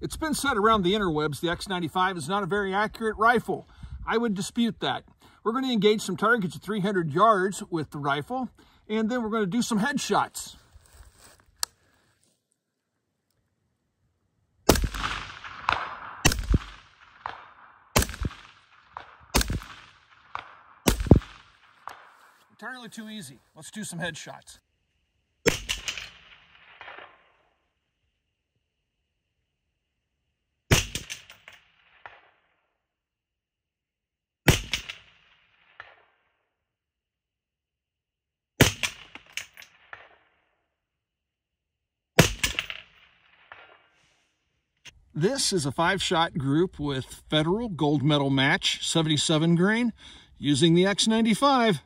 It's been said around the interwebs the X95 is not a very accurate rifle. I would dispute that. We're going to engage some targets at 300 yards with the rifle, and then we're going to do some headshots. Entirely too easy. Let's do some headshots. This is a five-shot group with Federal Gold Medal Match 77 grain using the X95.